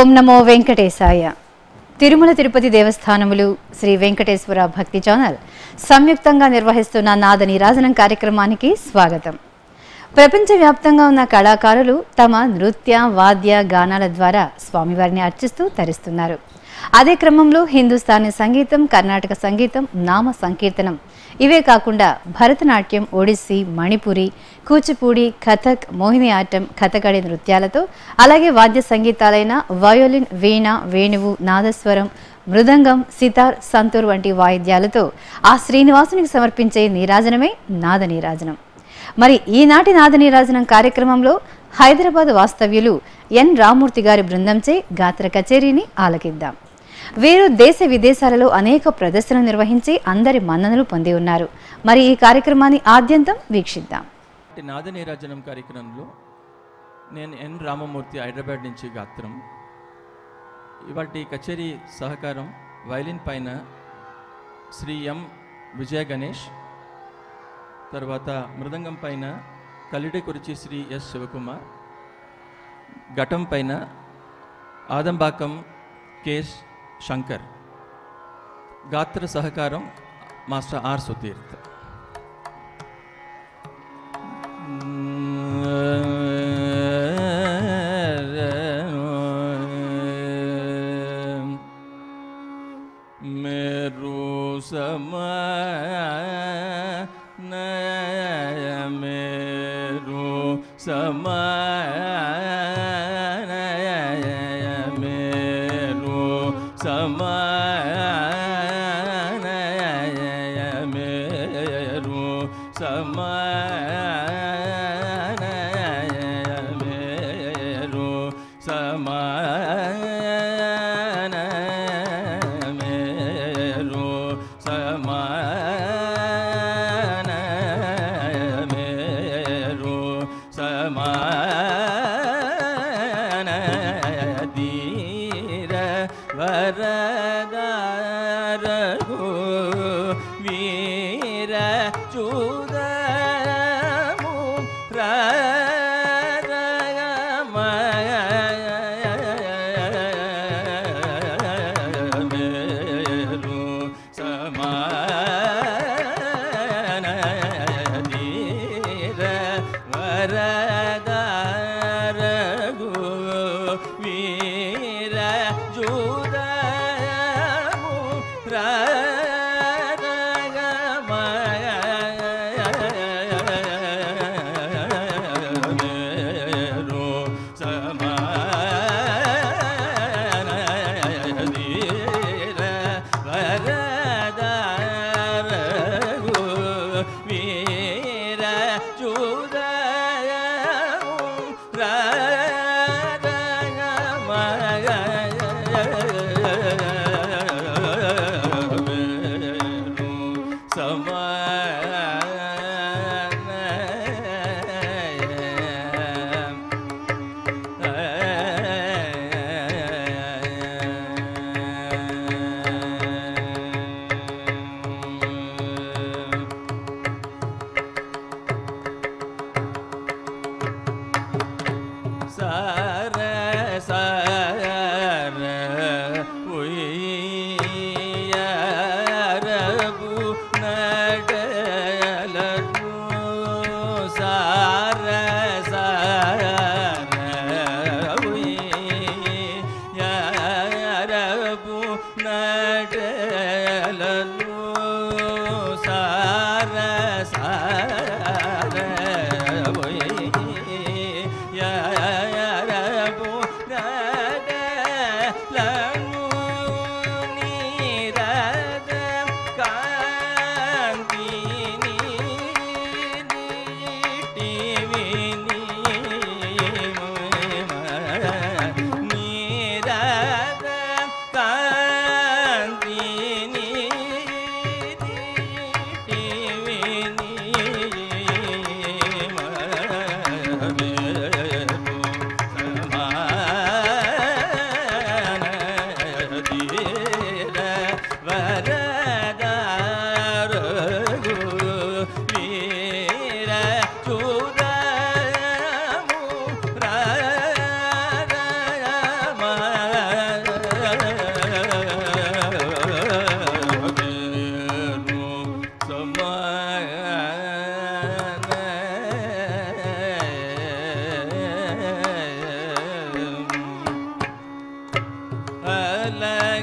ఓం నమో వెంకటేశాయ. తిరుమల తిరుపతి దేవస్థానములు శ్రీ వెంకటేశ్వర భక్తి ఛానల్. సంయుక్తంగా నిర్వహిస్తున్న నాద నీరాజనం కార్యక్రమానికి స్వాగతం. ప్రపంచవ్యాప్తంగా ఉన్న కళాకారులు తమ నృత్య వాద్య గానాల ద్వారా స్వామివారిని అర్చిస్తూ తరిస్తున్నారు. అదే క్రమంలో హిందుస్థానీ సంగీతం కర్ణాటక సంగీతం నామ సంకీర్తనం ఇవే కాకుండా భరతనాట్యం ఒడిస్సీ మణిపురి కూచిపూడి కథక్ మోహిని ఆటం కథకళి నృత్యాలతో అలాగే వాద్య సంగీతాలైన వయోలిన్ వీణ వేణువు నాదస్వరం మృదంగం సితార్ సంతూర్ వంటి వాయిద్యాలతో ఆ శ్రీనివాసునికి సమర్పించే నీరాజనమే నాద నీరాజనం. మరి ఈనాటి నాద నీరాజనం కార్యక్రమంలో హైదరాబాద్ వాస్తవ్యులు ఎన్ రామూర్తి గారి బృందంచే గాత్ర కచేరీని ఆలకిద్దాం. వీరు దేశ విదేశాలలో అనేక ప్రదర్శనలు నిర్వహించి అందరి మన్ననలు పొంది ఉన్నారు. మరి ఈ కార్యక్రమాన్ని ఆద్యంతం వీక్షిద్దాం. నాద నీరాజనం కార్యక్రమంలో నేను ఎన్ రామమూర్తి హైదరాబాద్ నుంచి గాత్రం. ఇవాటి కచేరీ సహకారం వైలిన్ పైన శ్రీ ఎం విజయ గణేష్ తర్వాత మృదంగం పైన కలిడే కురిచి శ్రీ ఎస్ శివకుమార్ ఘటం పైన ఆదంబాకం కేస్ शंकर। गात्र सहकार मास्टर आर सुतीर्थ मेरु समय मेरु समय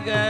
Jai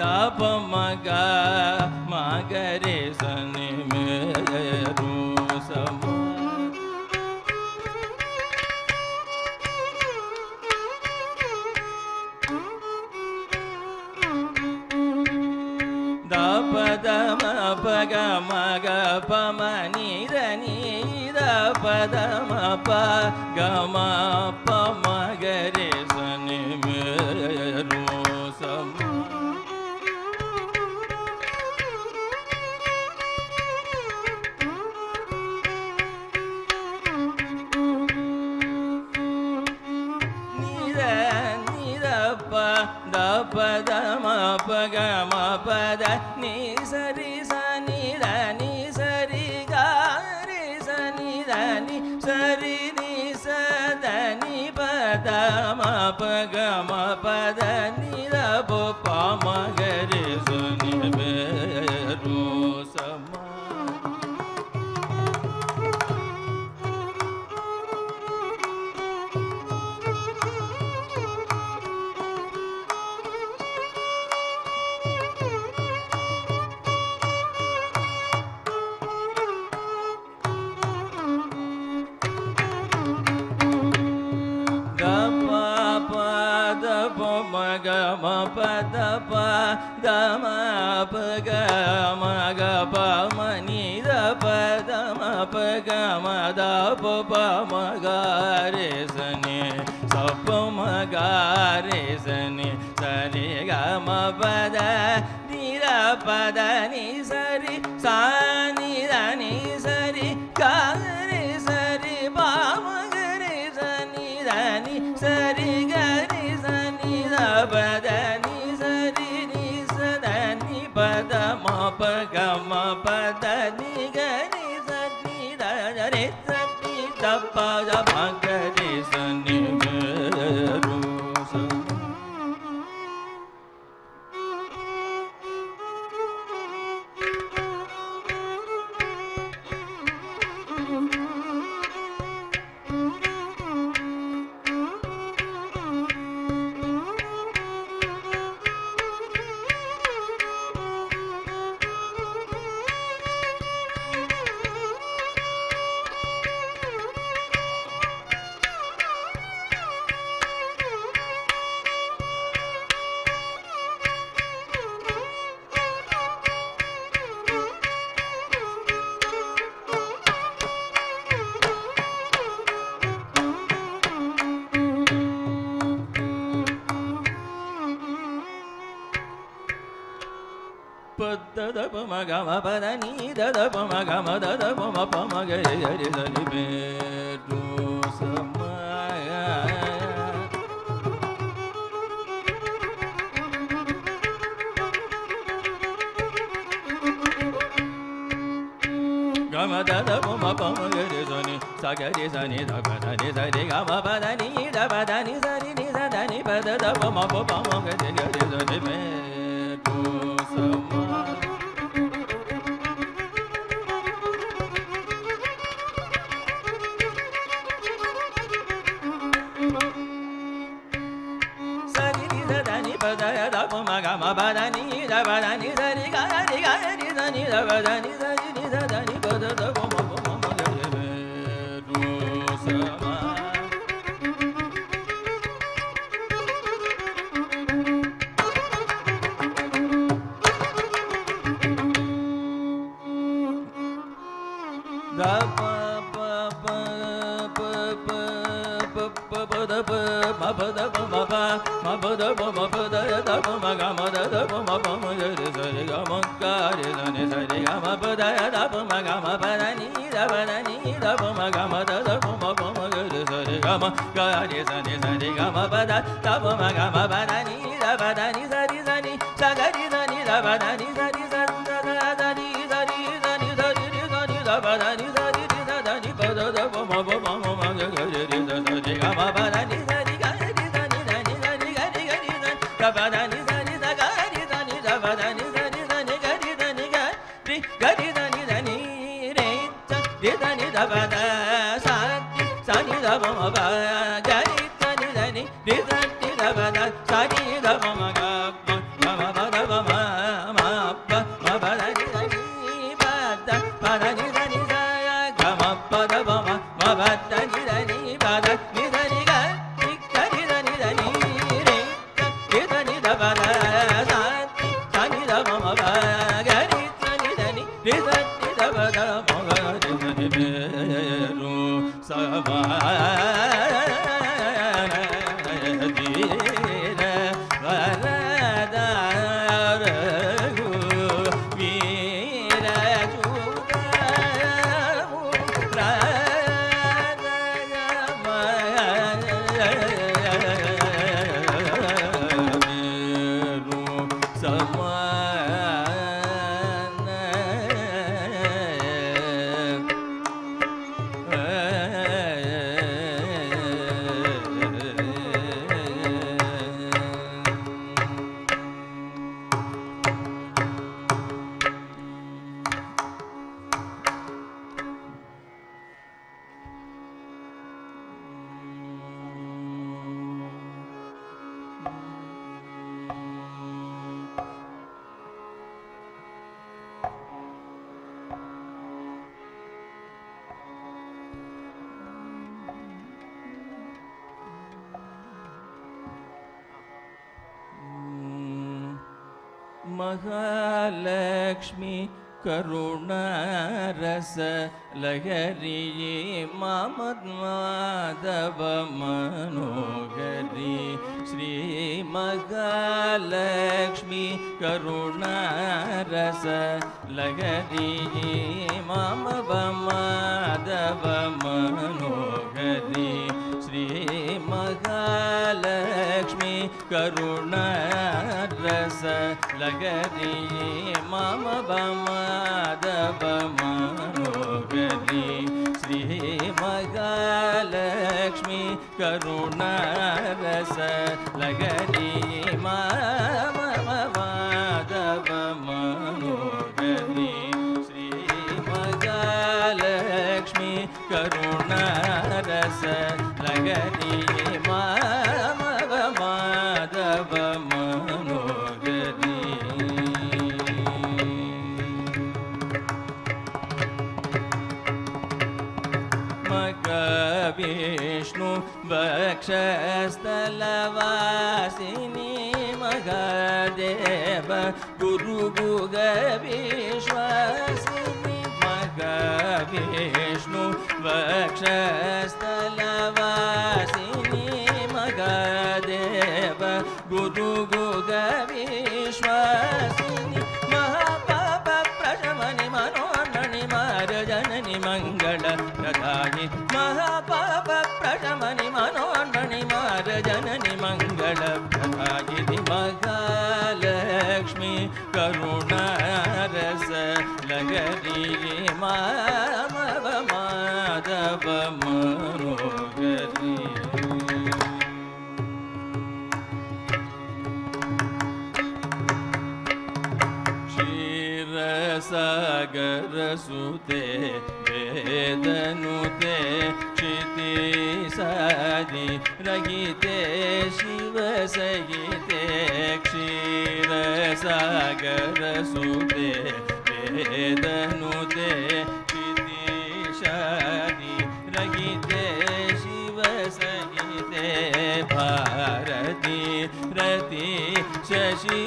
दा प म ग म ग रे स नि मे रू स म दा प द म प ग म ग प म नि र नि दा प द म प ग म प प म ग रे स नि स प म ग रे स नि स रे ग म प द नि र प द नि स रि सा pu ma da ni da da ma pa ma ni sa ma ya ga da da da ni sa ga ni ni ni ma pa da ni da da ni sa ni ni sa da ni pa da da ma pa ma 巴啦啦能量啦巴啦能量啦能量啦能量啦能量哎哎哎哎哎哎 लहरी मामद महापा प्रथमणि मनोमनि मारजननि मङ्गल भागिनि मकालक्ष्मी करुणरस लगरि माधरि क्षीरसगरसुते वेदनु वेदनुते क्षितिसादि रहिते शिवसहिते क्षीरसागरसुते वेदनुते क्षितिशादि रहिते शिवसहिते भारती रति शशि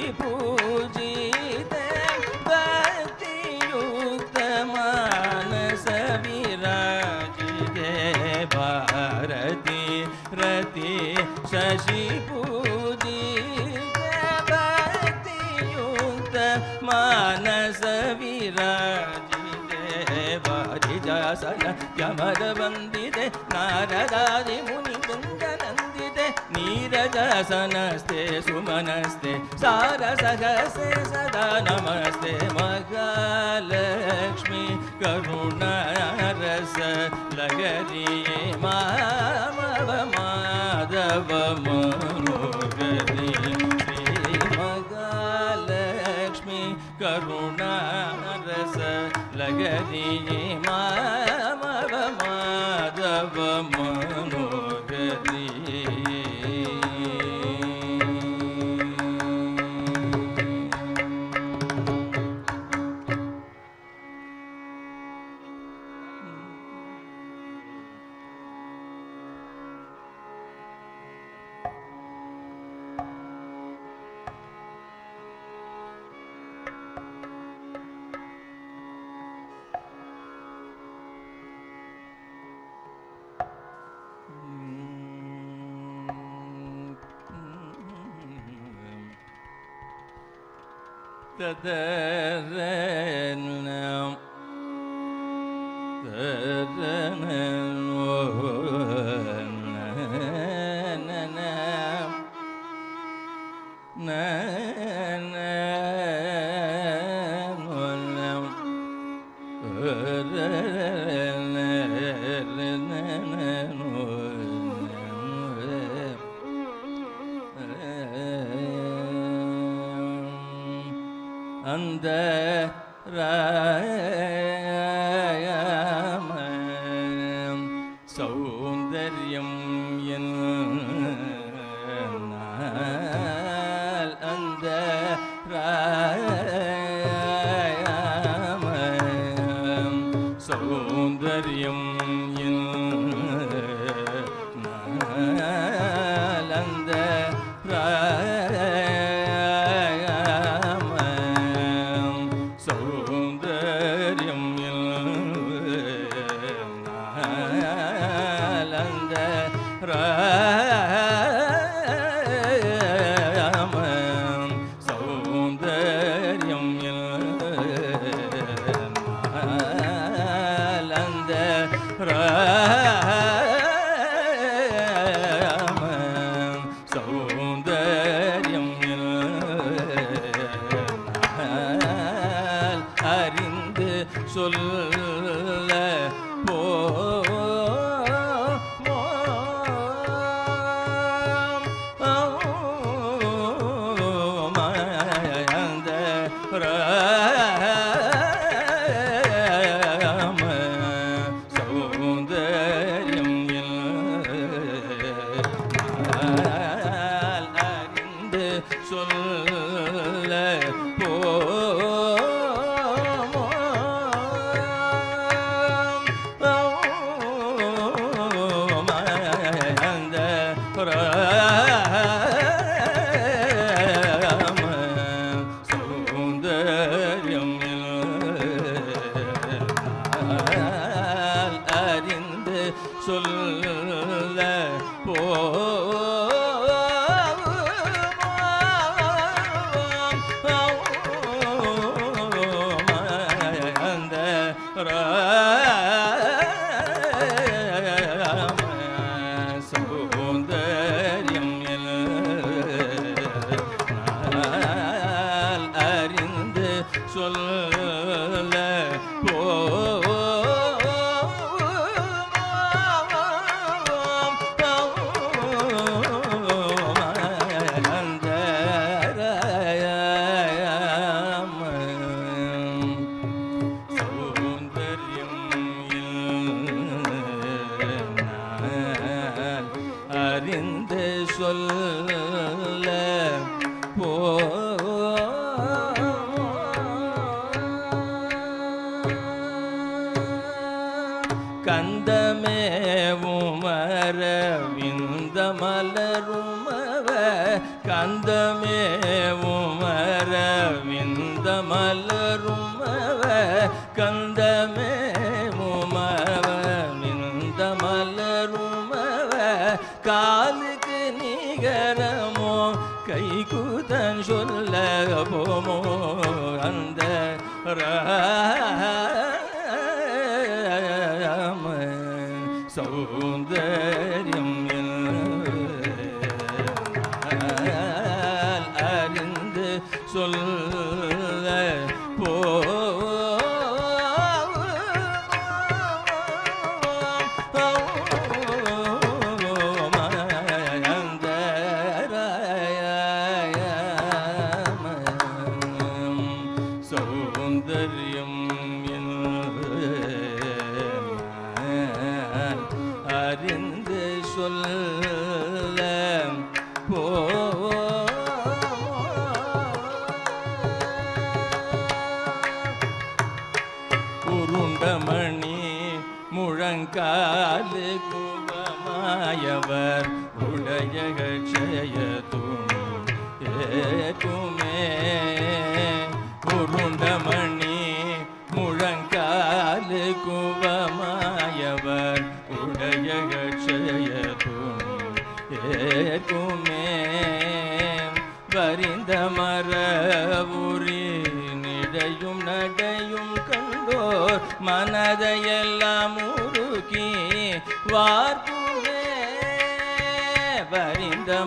वारिजासन यमरवन्दिते नारदादि मुनिवृन्दनन्दिते नीरजासनस्ते सुमनस्ते सारसहसे सदा नमस्ते Mahalakshmi करुणरस लगरी Madhav Shri Mahalakshmi करुणरस dere 만들어 الخلق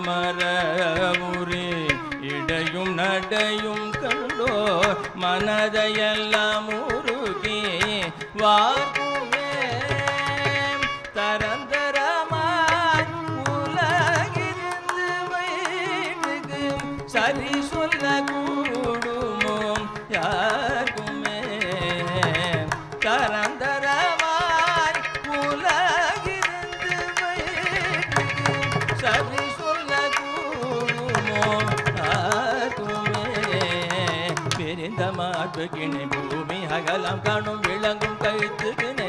அமரவுரே இடையும் நடையும் கண்டோ மனதையெல்லாம் உருகி வார் காற்றுக்கிணை பூமி அகலம் காணும் விளங்கும் கழுத்துக்கிணை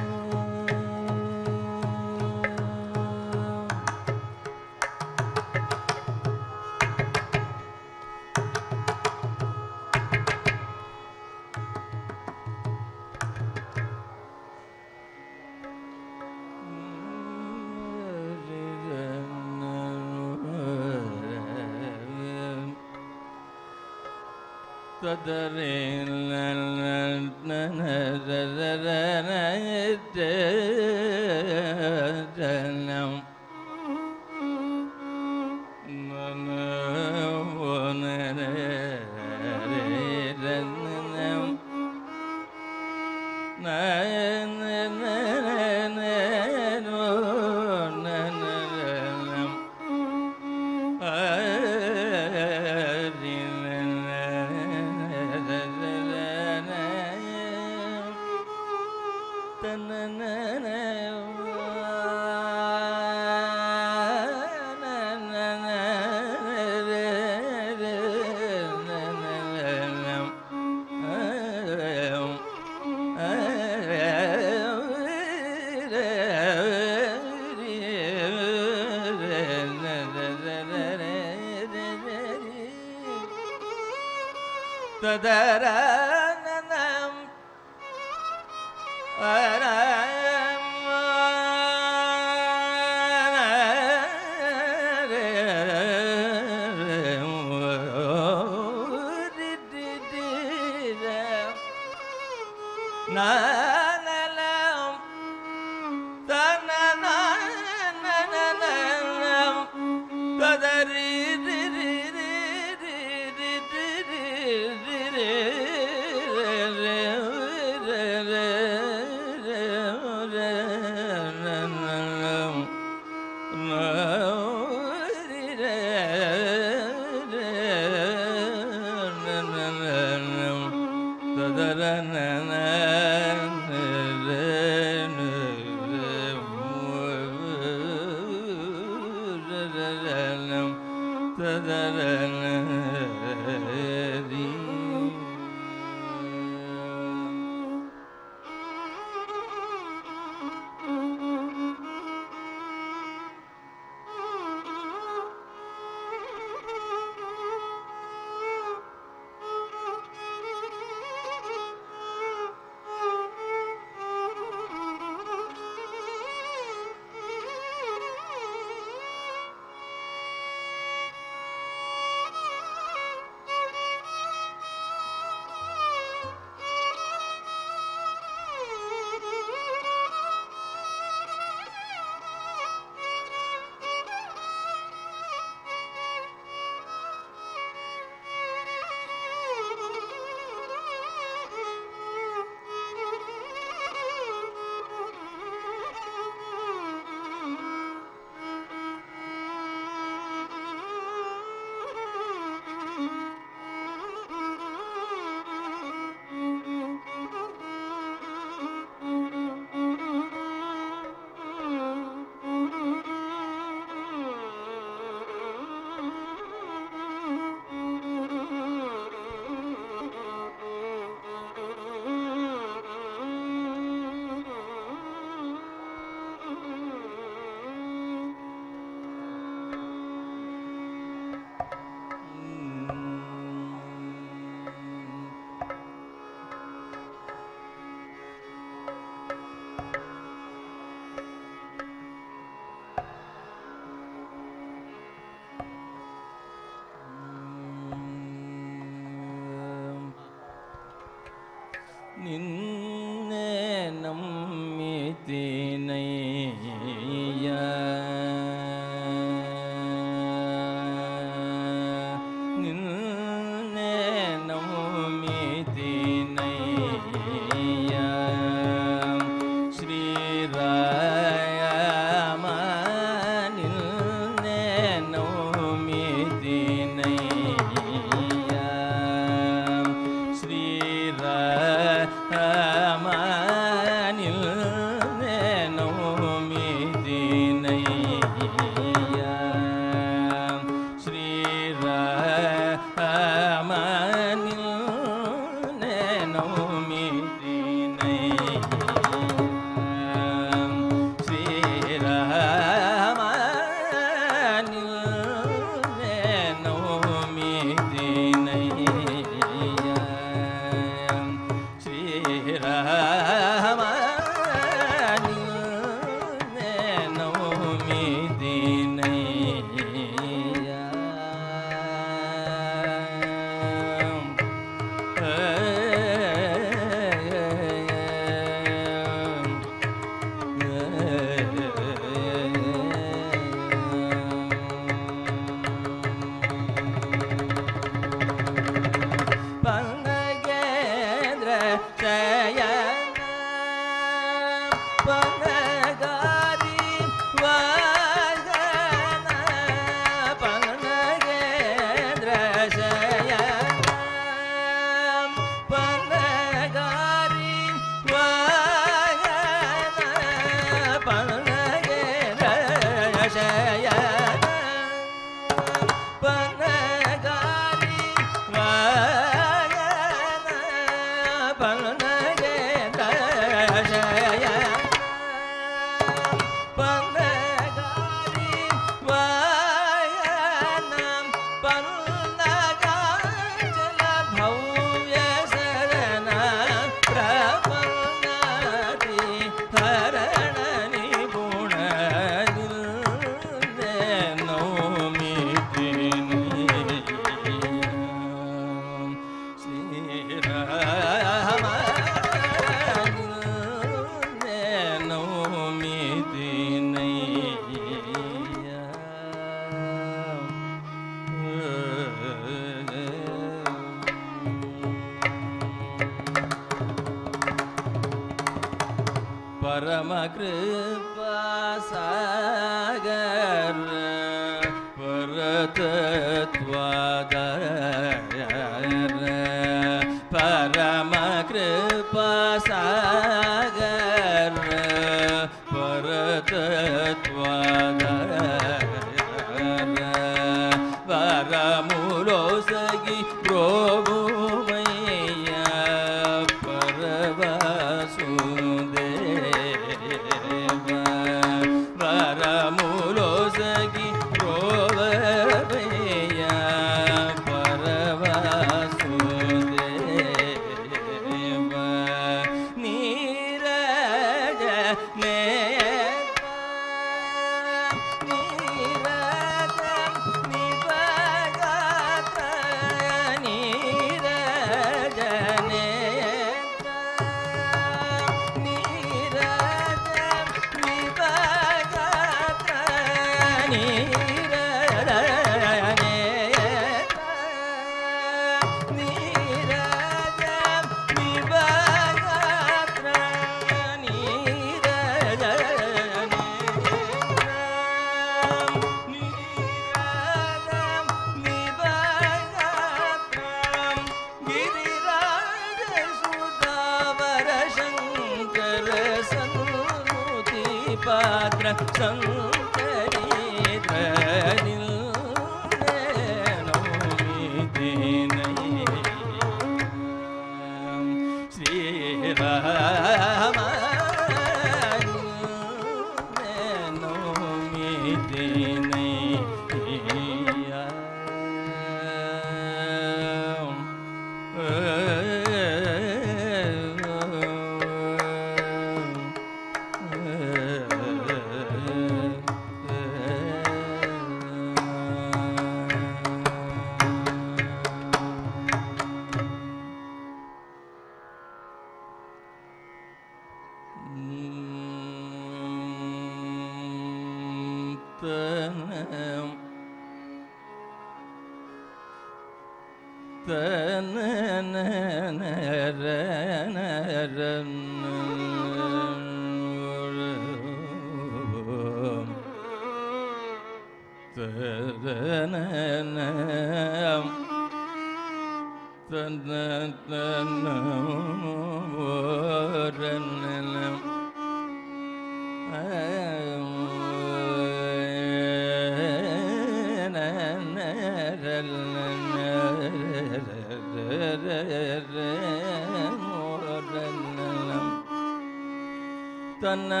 தன்ன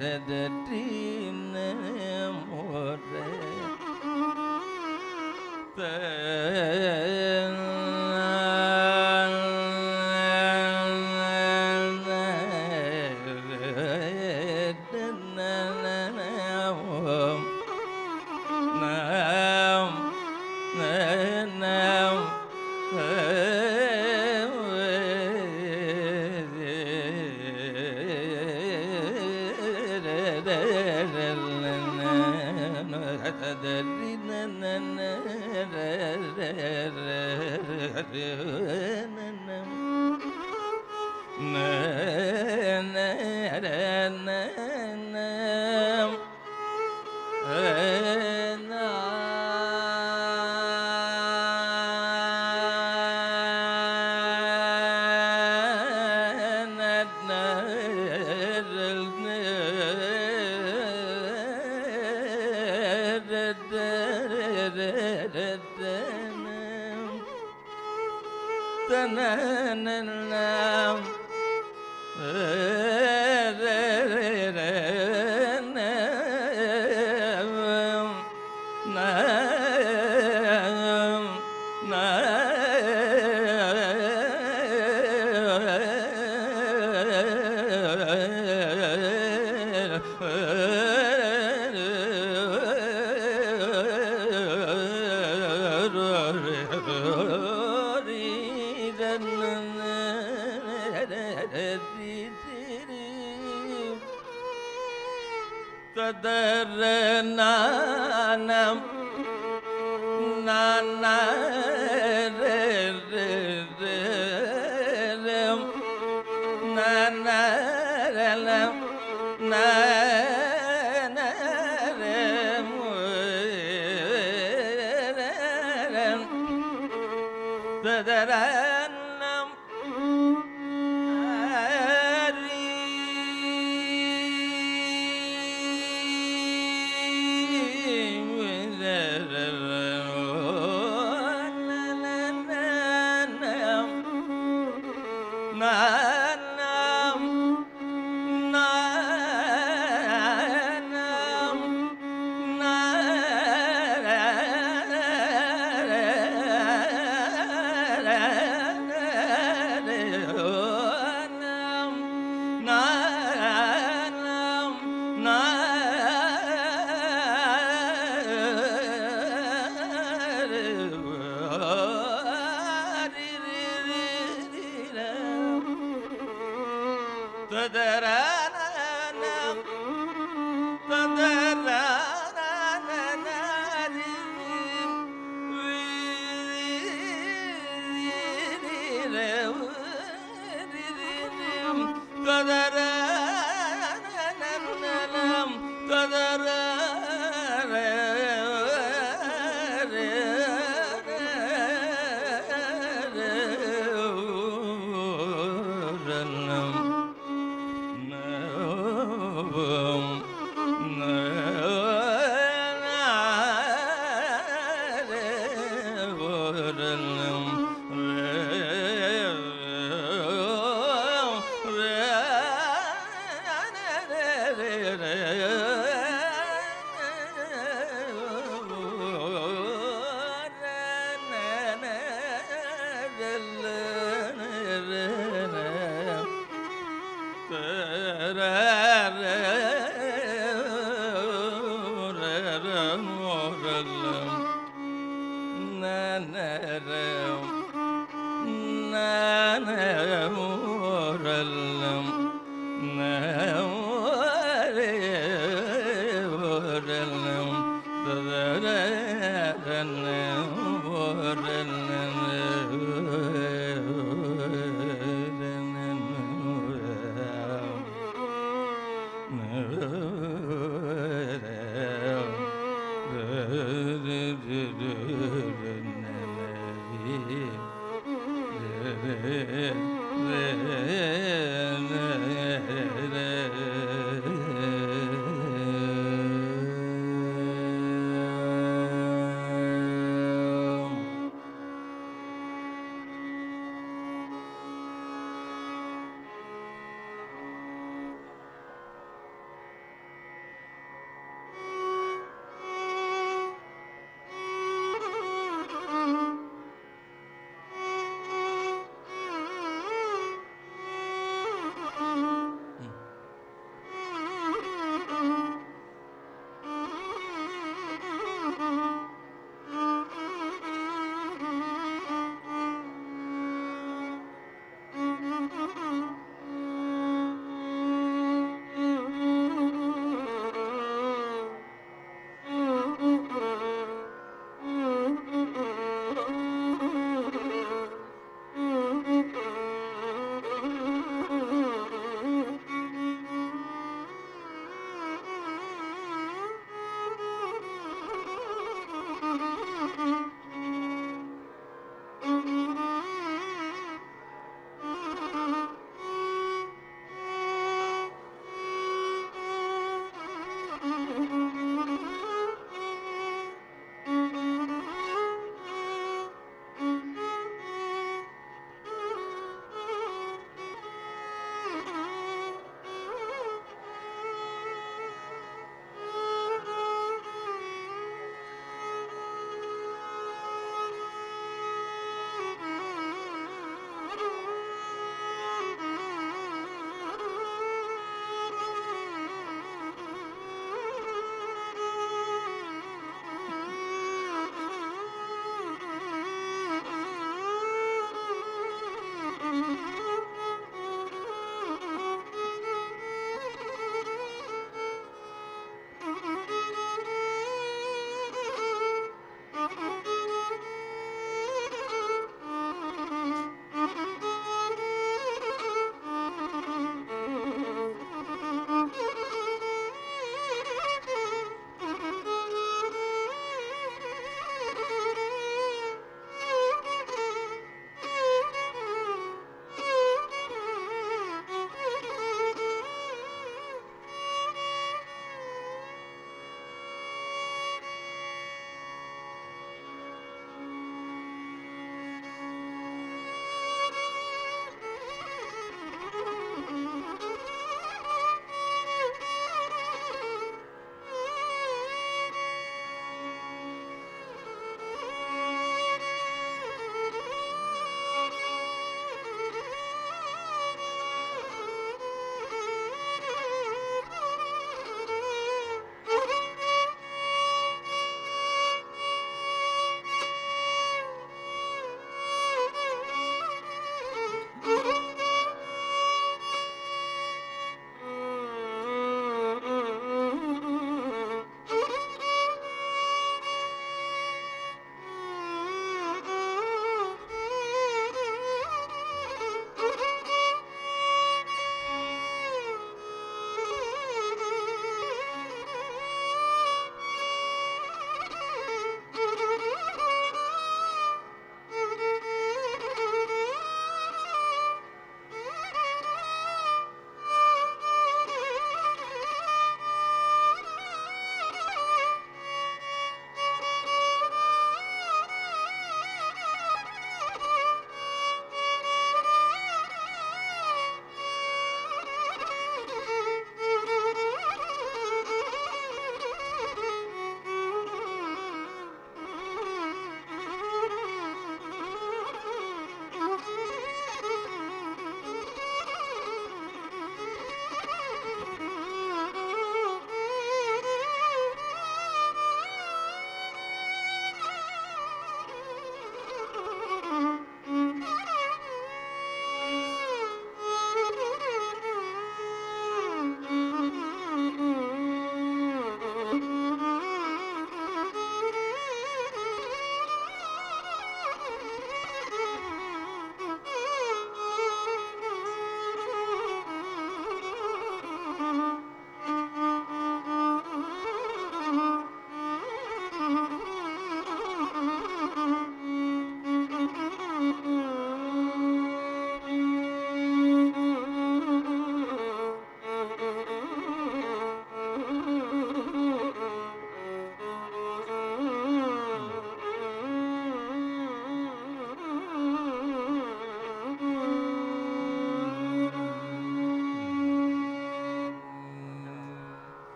da da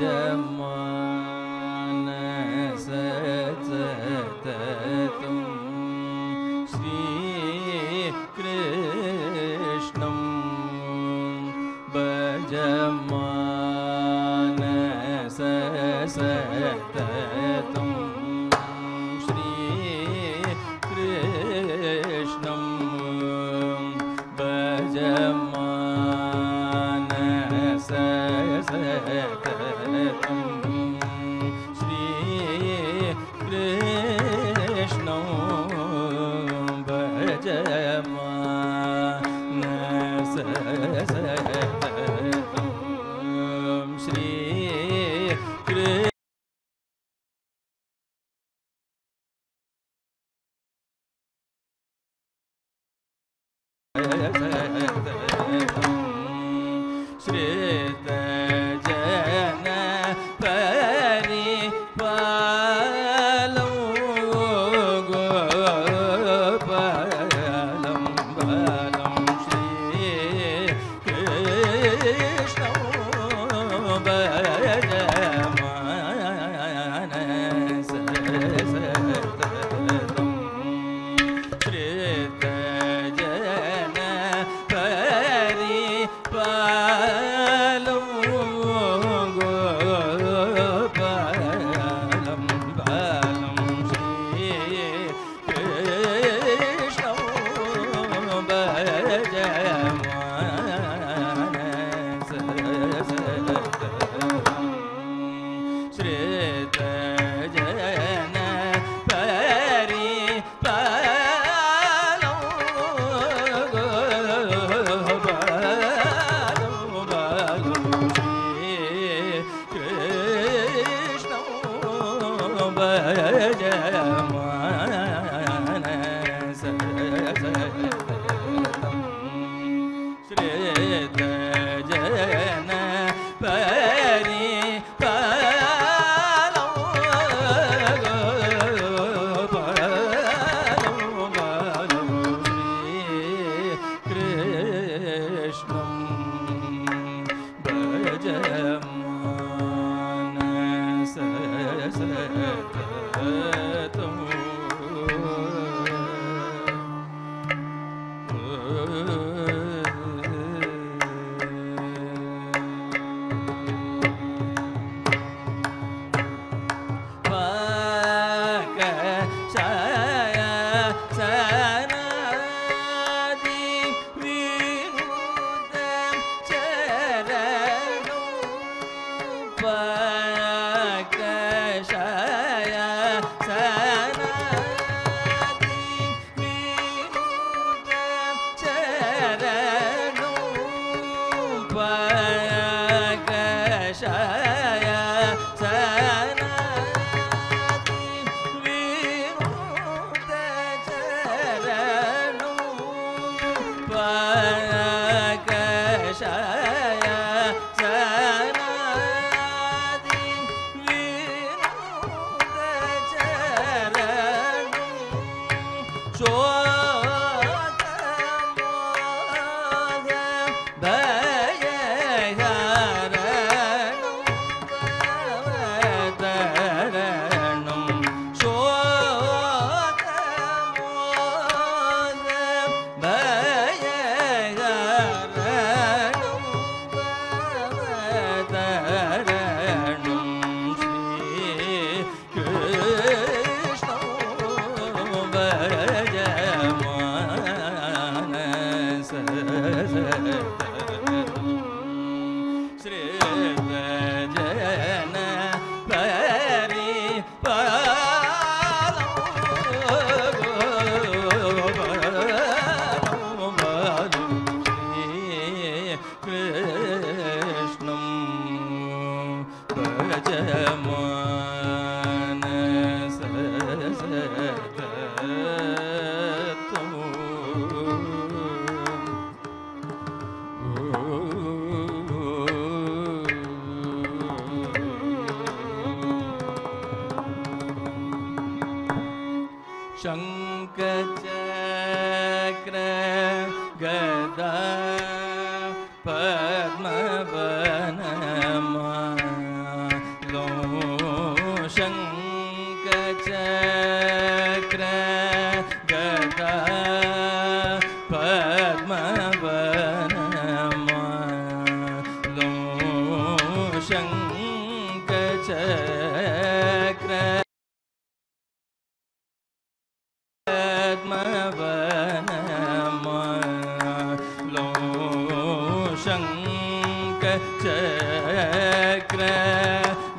जा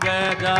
गदा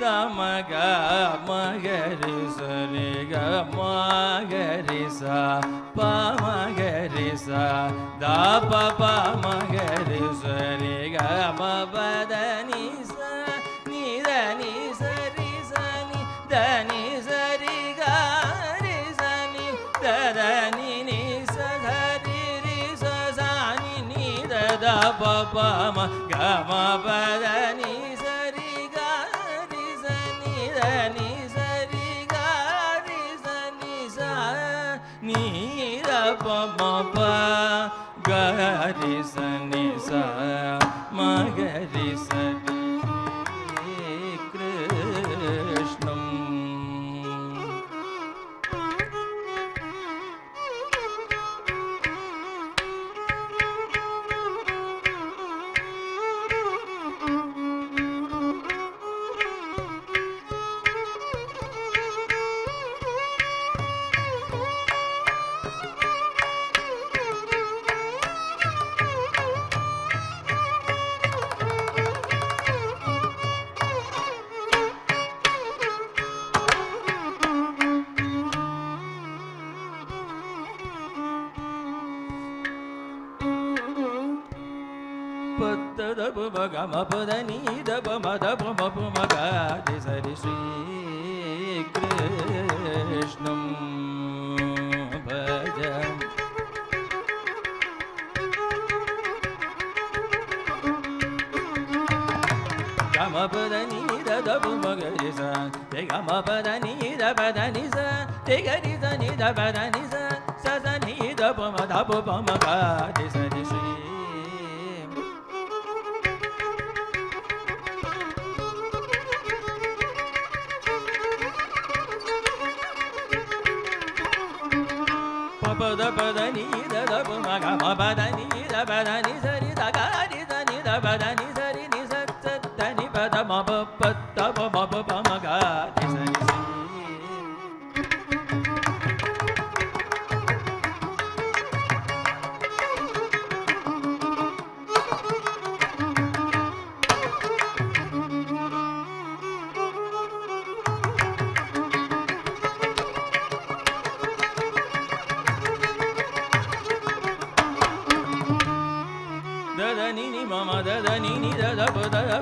ಗಮಗ ಮಗರಿಸ ನಿ ಗ ಮಗರಿಸ ಪ ಮಗರಿಸ ದ ಪ ಪ ಮಗರಿಸ ನಿ ಗ ಮ ಪದ ನಿ ಸ ನಿ ದ ನಿ ಸ ರಿ ಸ ನಿ ದ ನಿ ಸ ರಿ ಗ ರಿ ಸ ನಿ ದ ದ ನಿ ನಿ ಸ ಧ ರಿ ರಿ ಸ ಸ ನಿ ನಿ ದ ದ ಪ ಪ ಮ ಗ ಮ ಪದ ನಿ Mapadani, the Pamada, Pamapumaga, this is Krishna. Take up a need of a danisa, take a need of a danisa, says a need of a madabo bomb of a disadvantage.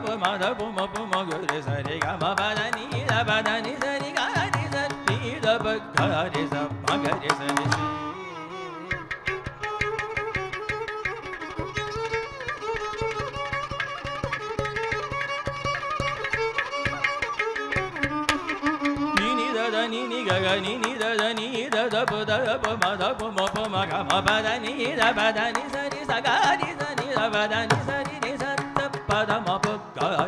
pu ma da pu ma pu ma gu re sa re ga ma ba da ni da ba da ni sa ni ga ni ni da ni si ni ni ni da ni da da pa da pa ma da pa ma pa ma ga ma pa da ni da pa da ni sa ni sa ga ni sa ni da pa da ni sa ni ni da pa da ma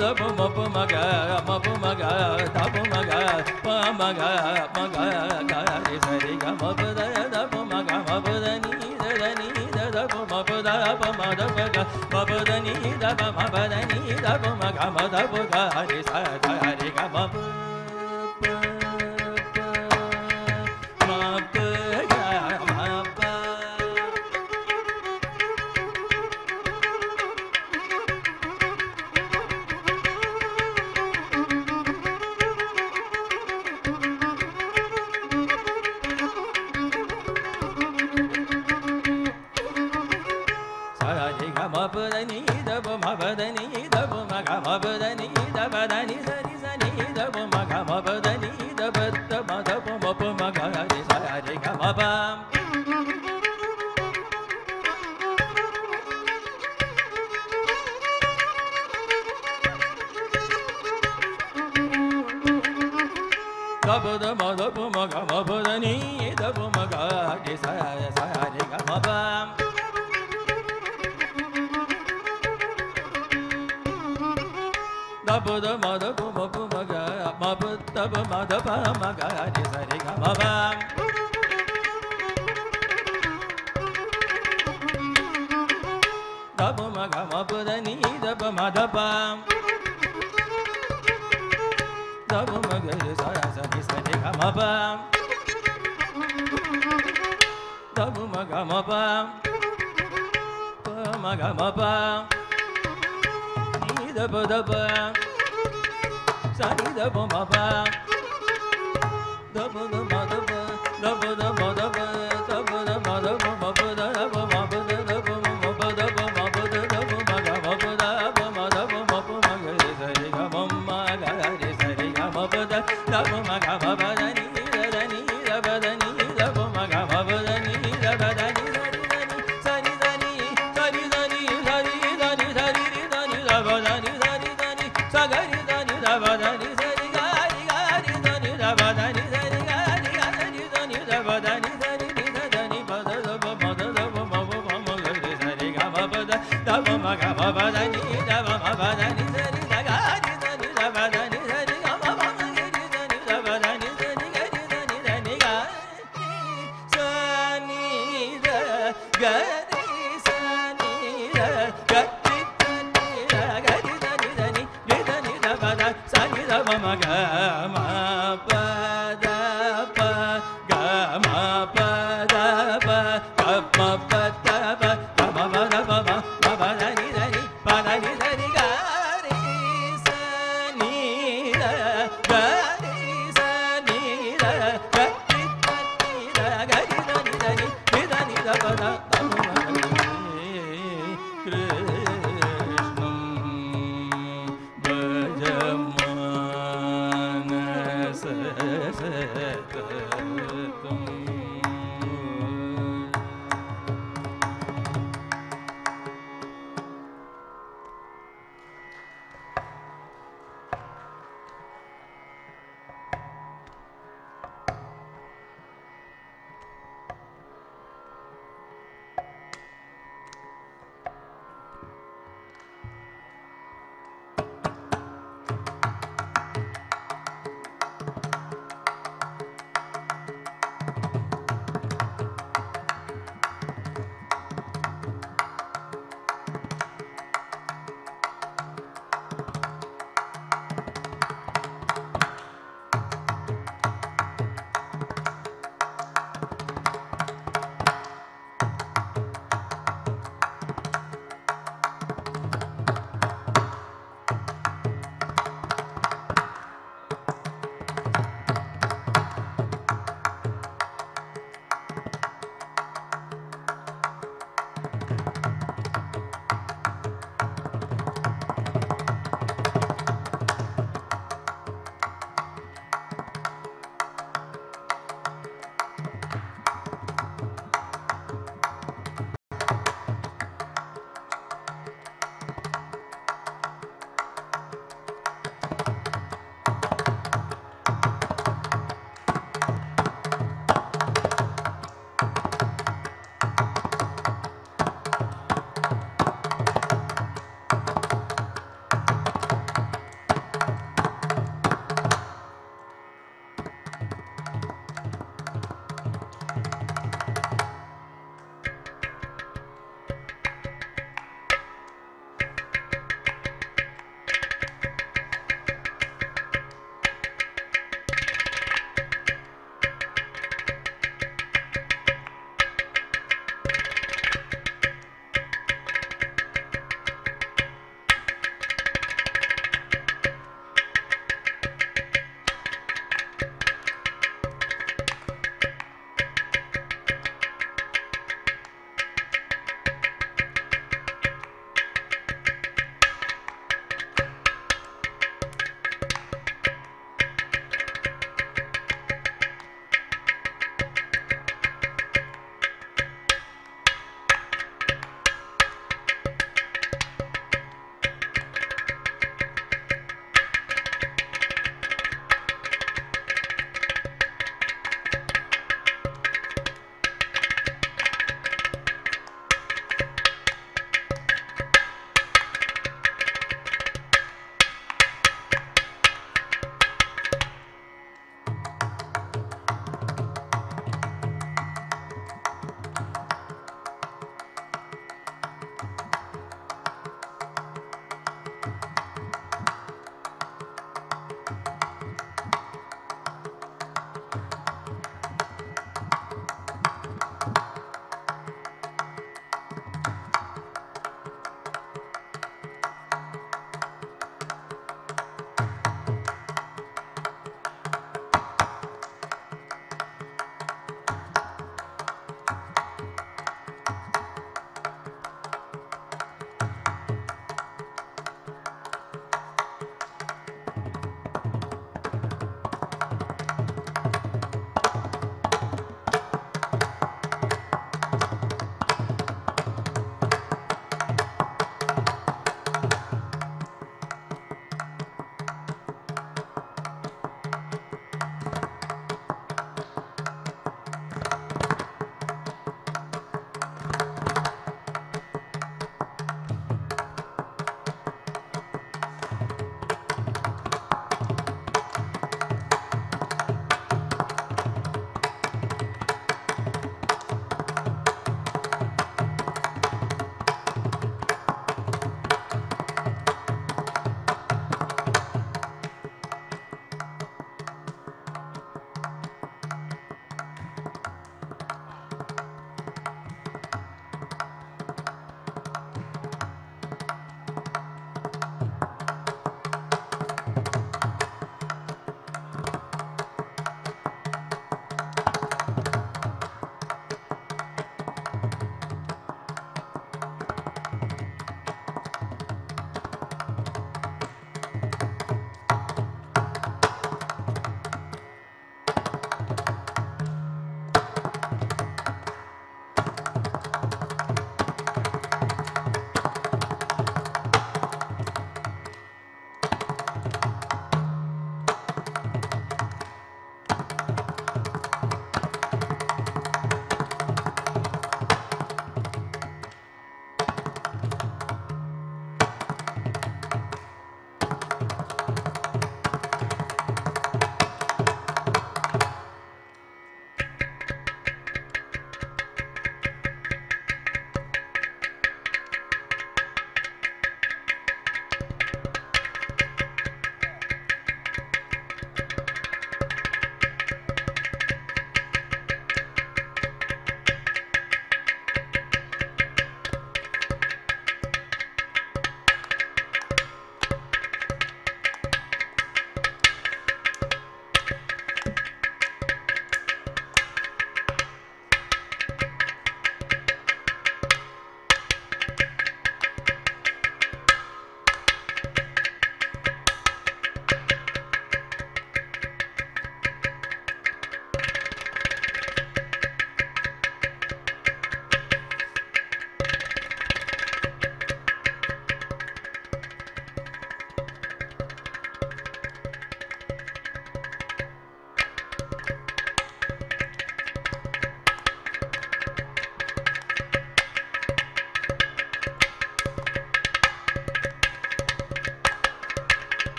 da bu ma bu ma ga ma bu ma ga da bu ma ga pa ma ga ma ga ga re sa re ga ma bu da da bu ma ga ma bu da ni da da ni da da bu ma bu da pa ma da ga ga ma bu da ni da ba ma ba da ni da bu ma ga ma da bu ga re sa da re ga ma bu da ba da ba sa ni da ba ma ba da ba da ma da ba da ba da ma da ba da ba da ma da ba ba da ba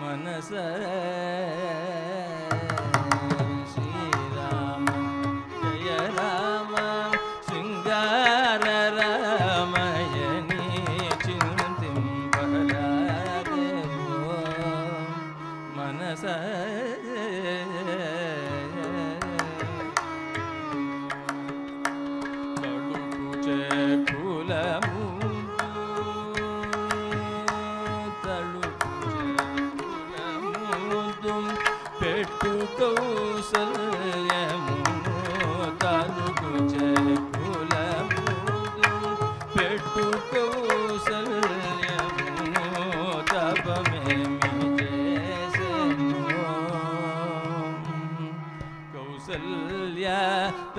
ಮನಸ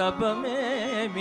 tapım emecesin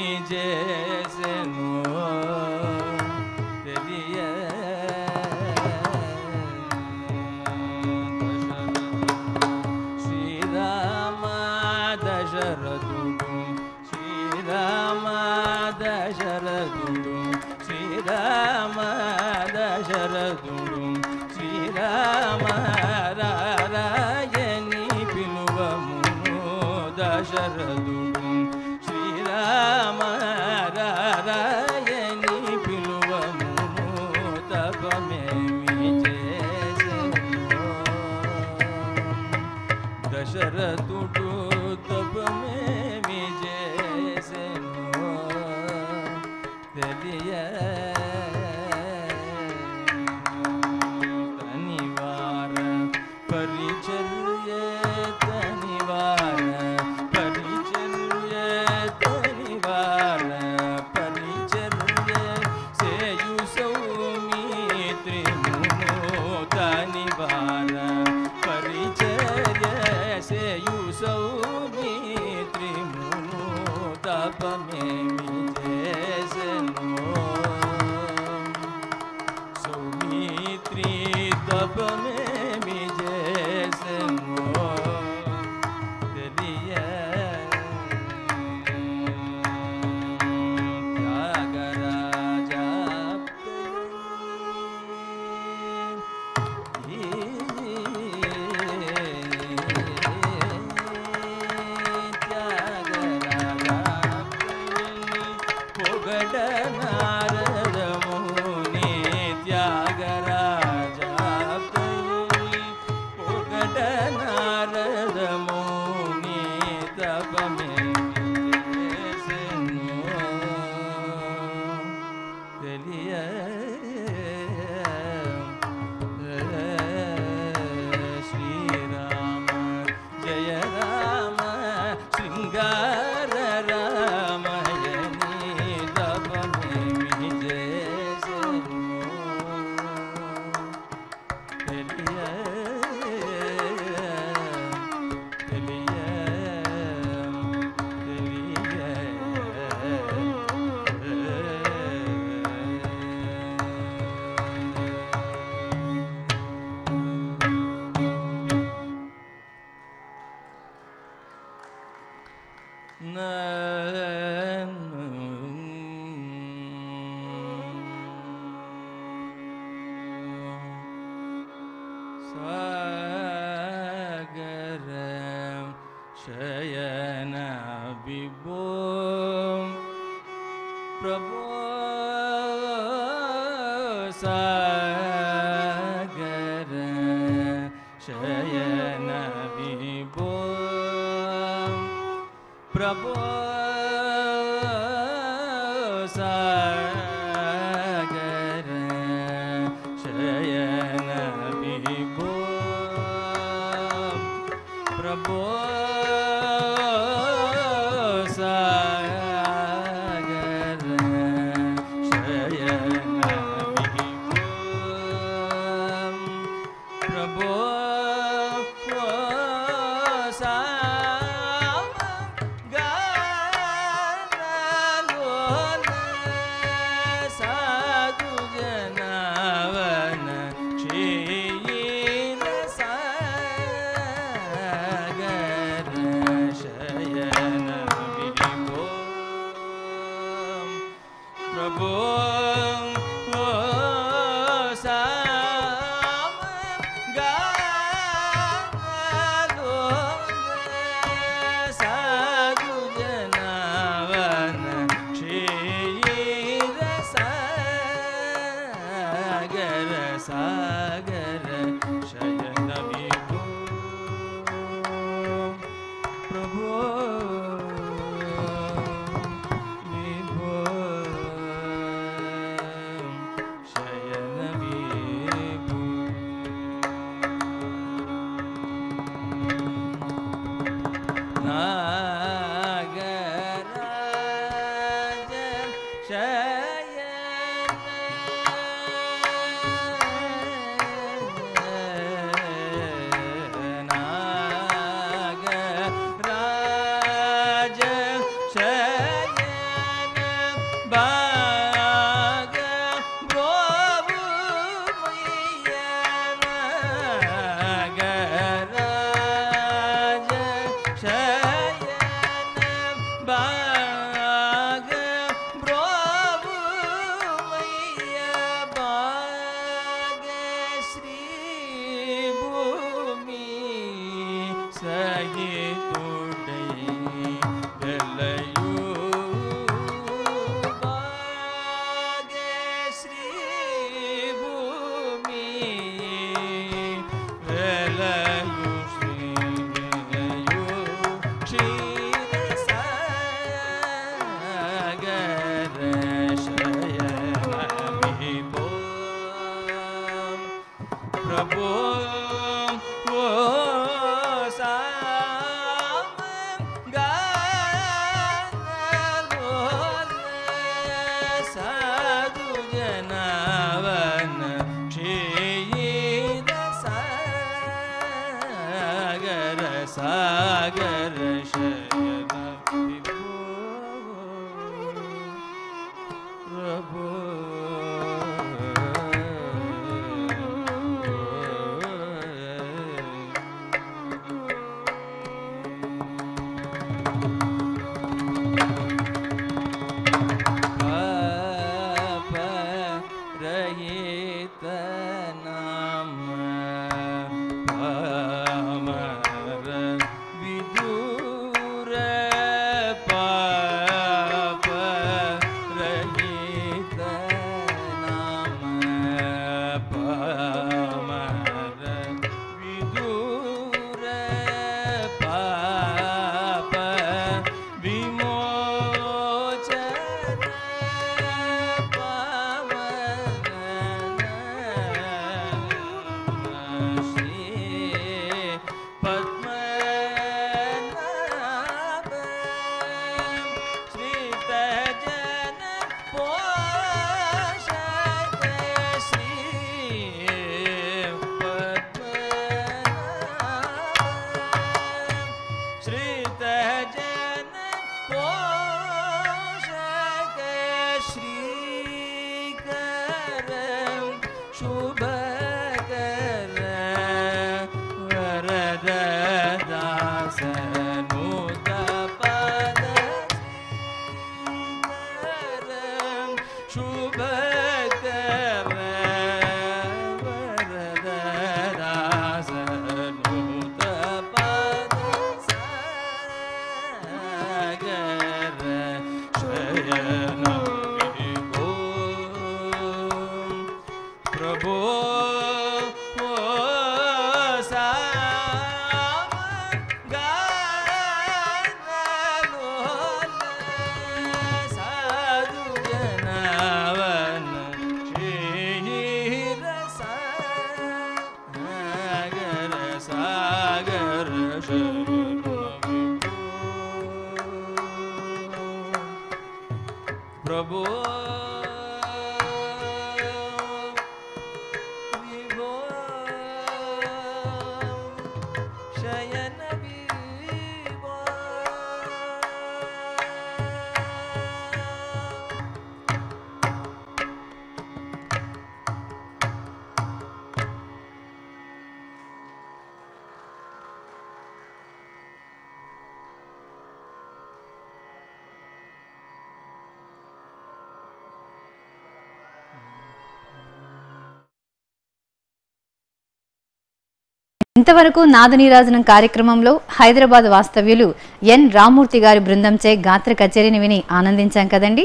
ఇంతవరకు నాదనీరాజనం కార్యక్రమంలో హైదరాబాద్ వాస్తవ్యులు ఎన్ రామూర్తి గారి బృందంచే గాత్ర కచేరీని విని ఆనందించాం కదండి.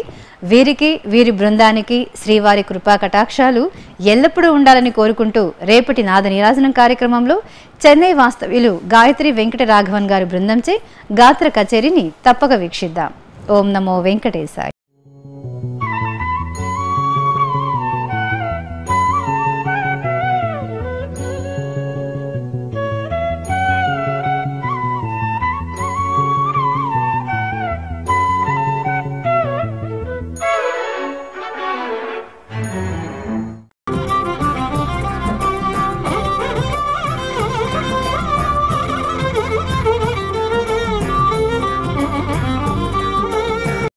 వీరికి వీరి బృందానికి శ్రీవారి కృపా కటాక్షాలు ఎల్లప్పుడూ ఉండాలని కోరుకుంటూ రేపటి నాదనీరాజనం కార్యక్రమంలో చెన్నై వాస్తవ్యులు గాయత్రి వెంకట రాఘవన్ గారి బృందంచే గాత్ర కచేరీని తప్పక వీక్షిద్దాం. ఓం నమో వెంకటేశాయ.